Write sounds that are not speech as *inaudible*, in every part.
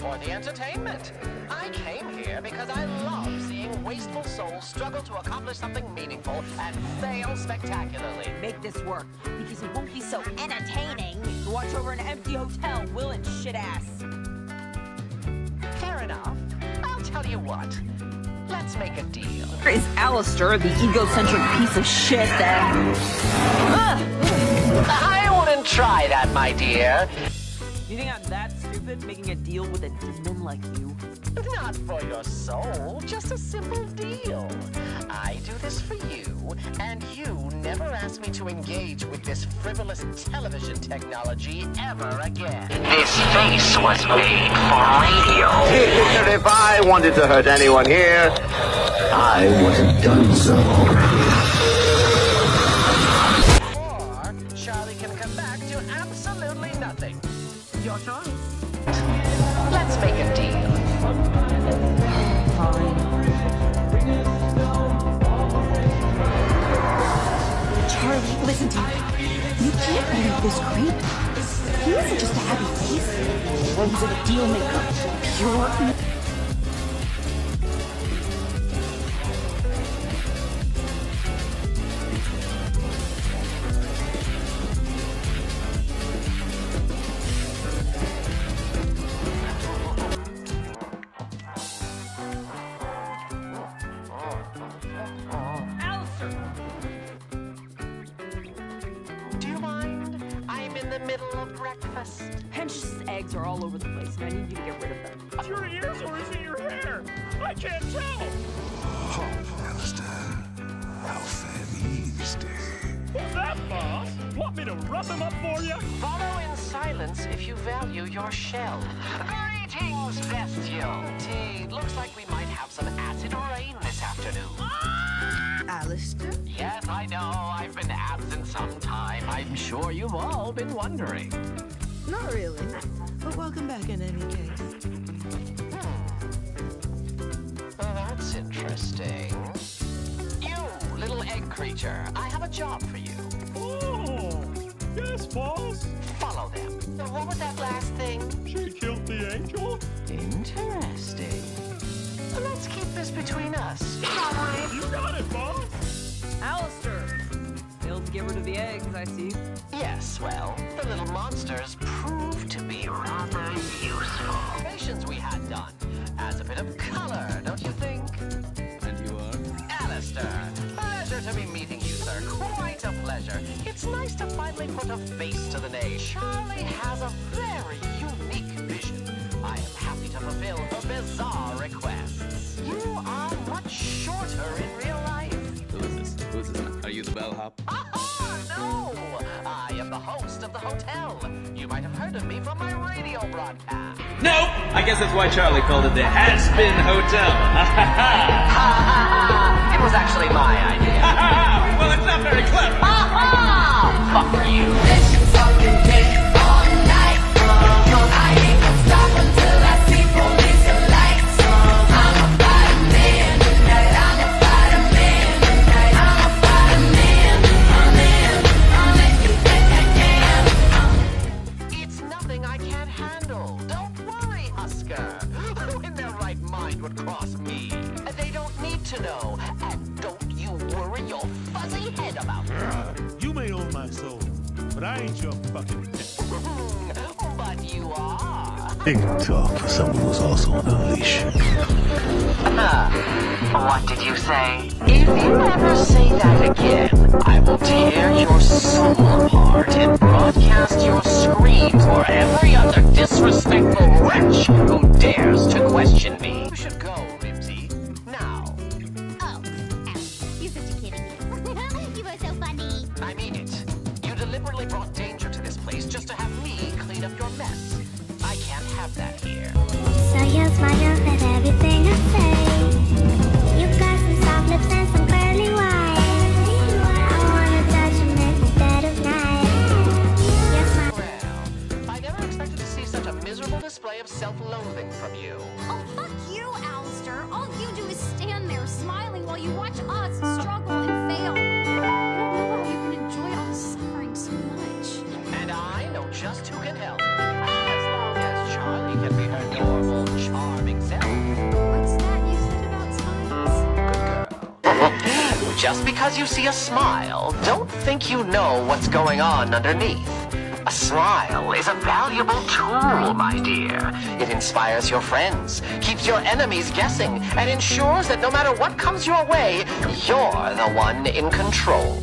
for the entertainment. I came here because I love seeing wasteful souls struggle to accomplish something meaningful and fail spectacularly. Make this work, because it won't be so entertaining to watch over an empty hotel, will it, shit ass? Fair enough. I'll tell you what. Let's make a deal. Where is Alastor, the egocentric piece of shit that... Ugh. I wouldn't try that, my dear. You I'm that stupid, making a deal with a demon like you? Not for your soul, just a simple deal. I do this for you, and you never ask me to engage with this frivolous television technology ever again. This face was made for radio. if I wanted to hurt anyone here, I would have done so choice. Let's make a deal. Charlie, listen to me. You can't believe this creep. He isn't just a happy face. Was a deal maker? Pure of. Hench's eggs are all over the place, and I need you to get rid of them. It's your ears or is it your hair? I can't tell. Oh, Alastor, how fare ye this day? Who's that, boss? Want me to rub them up for you? Follow in silence if you value your shell. Greetings, bestial. Indeed, looks like we might have some acid rain this afternoon. Ah! Alastor? Yes, I know. I've been absent some time. I'm sure you've all been wondering. Not really. But welcome back in any case. Well, that's interesting. You, little egg creature, I have a job for you. Oh, yes, boss. Follow them. So what was that last thing? She killed the angel. Interesting. Let's keep this between us. You got it, boss. Alastor! Failed to get rid of the eggs, I see. Yes, well, the little monsters proved to be rather useful. Patients we had done. Adds a bit of color, don't you think? And you are? Alastor, pleasure to be meeting you, sir. Quite a pleasure. It's nice to finally put a face to the name. Charlie has a very unique vision. I am happy to fulfill her bizarre requests. You are much shorter in real life. Who is this? Who is this? Are you the bellhop? Aha! Broadcast. Nope! I guess that's why Charlie called it the Has-Been Hotel. *laughs* *laughs* it was actually my idea. *laughs* well, it's not very clever. Handle. Don't worry, Husker. *laughs* Who in their right mind would cross me? They don't need to know. And don't you worry your fuzzy head about it. You may own my soul, but I ain't your fucking pet. *laughs* but you are. Big talk for someone who's also on a leash. What did you say? If you ever say that again, I will tear your soul apart and broadcast your screams for every other disrespectful wretch who dares to question me. Just because you see a smile, don't think you know what's going on underneath. A smile is a valuable tool, my dear. It inspires your friends, keeps your enemies guessing, and ensures that no matter what comes your way, you're the one in control.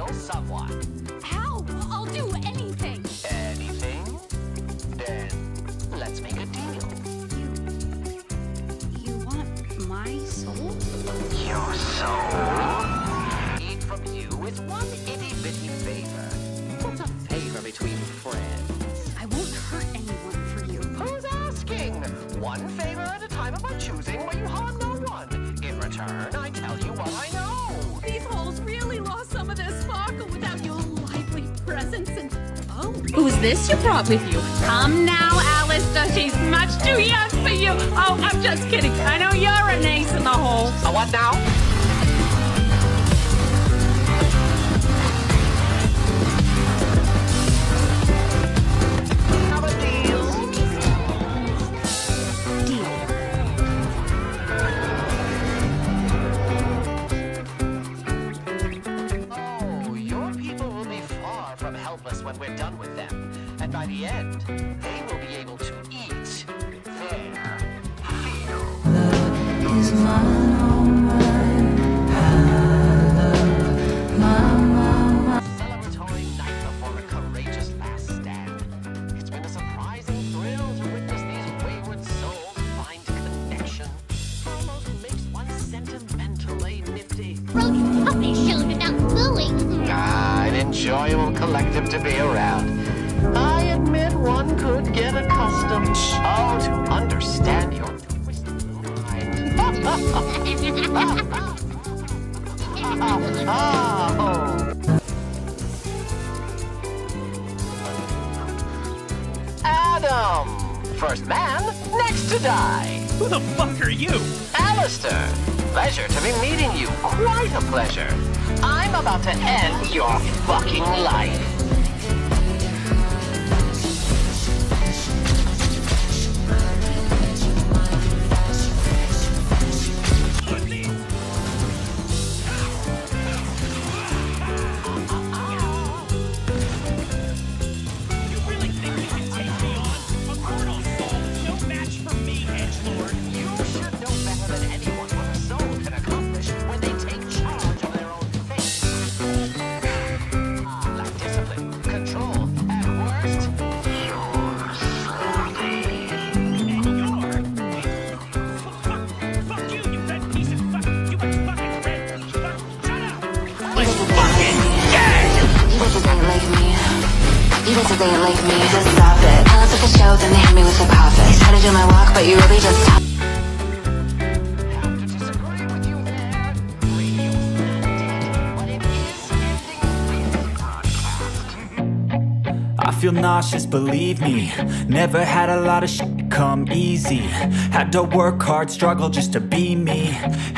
Special someone. How? I'll do anything. Anything? Then let's make a deal. You want my soul? Your soul? Need from you is one itty bitty favor. What's a favor between friends? I won't hurt anyone for you. Who's asking? One favor at a time of my choosing where you harm Who's this you brought with you? Come now, Alastor. She's much too young for you. Oh, I'm just kidding. I know you're an ace in the hole. A what now? Deal? Deal. Oh, your people will be far from helpless when we're done And by the end, they will be able to eat their fill. Celebratory night before courageous last stand. It's been a surprising thrill to witness these wayward souls find connection. Almost makes one sentimentally nifty. Show without booing. Ah, an enjoyable collective to be around. I could get accustomed. Oh, to understand your twisted mind. oh. *laughs* Adam! First man, next to die. Who the fuck are you? Alastor, pleasure to be meeting you. Quite a pleasure. I'm about to end your fucking life. Like me. Stop it. I at the show, then they hit me with profit. Try to do my walk, but you really just feel nauseous, believe me Never had a lot of shit come easy Had to work hard, struggle just to be me Had